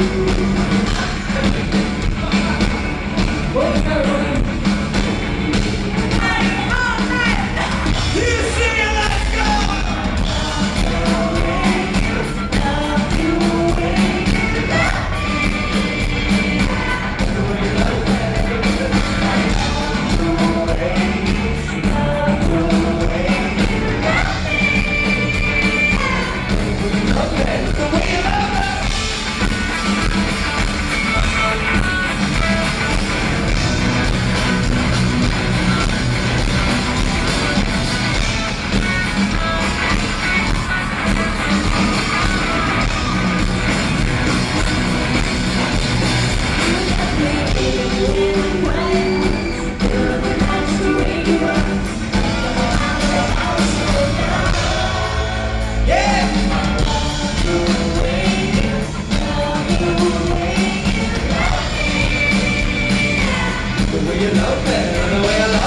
you. better the way I